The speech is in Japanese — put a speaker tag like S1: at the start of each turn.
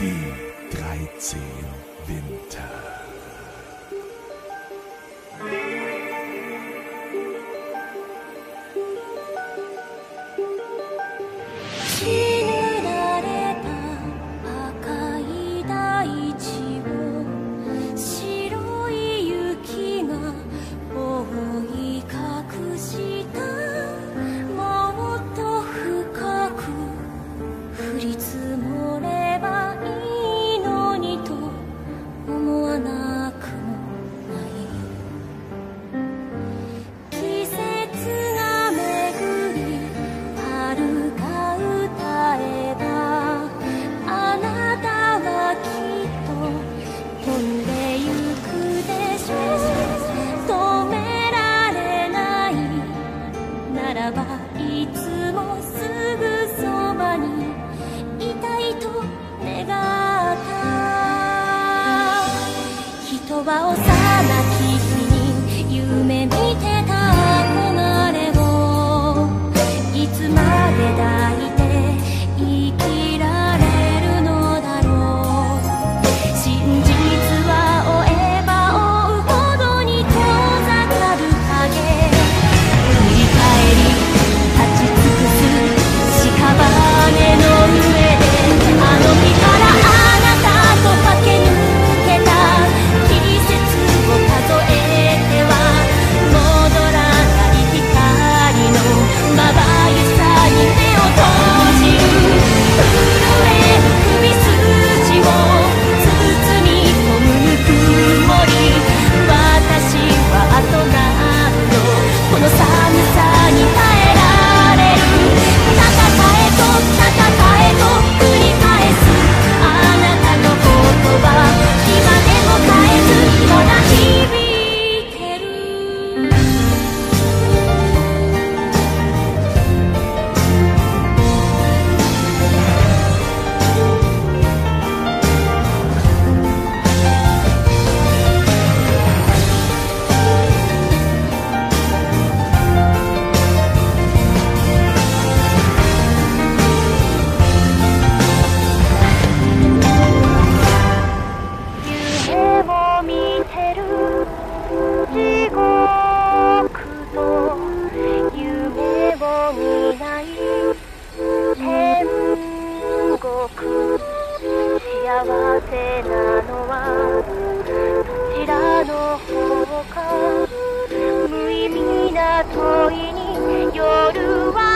S1: Die 13 Winter.
S2: pausa. 未来天国。幸せなのはどちらの方か。無意味な問いに夜は